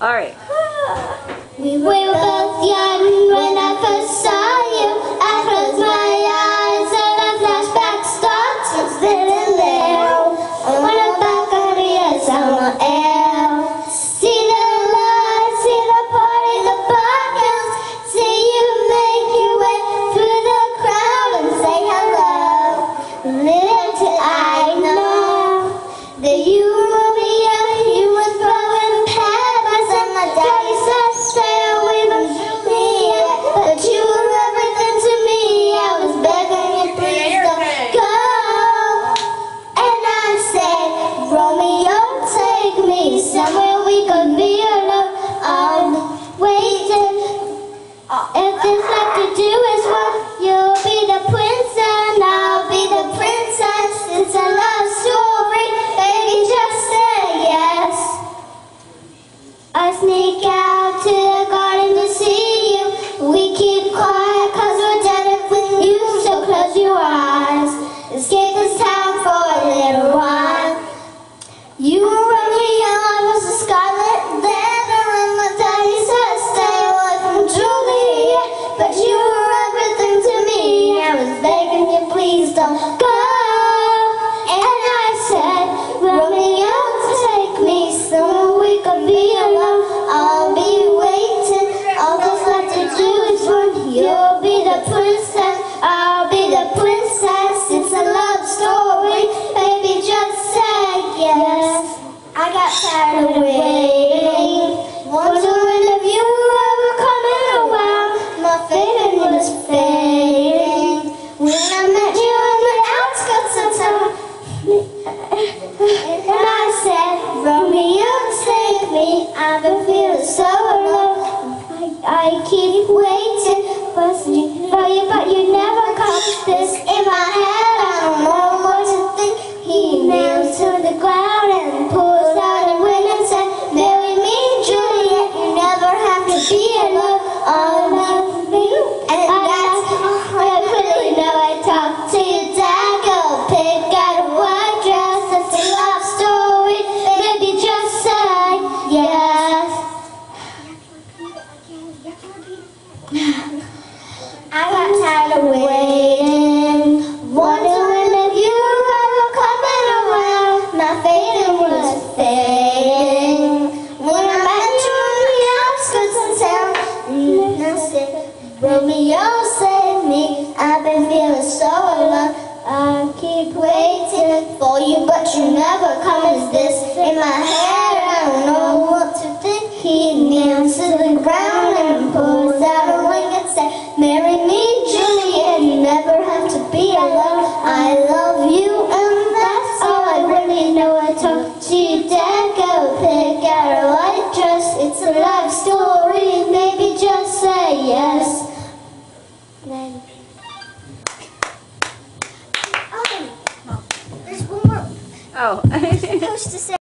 All right. We were both young when I first saw you. I closed my eyes and starts. There. When I back on the air. See the lights, see the party, the. See you make your way through the crowd and say hello. I know that you dad. You I feel so alone. I, I keep waiting. we waited for you, but you never come. go.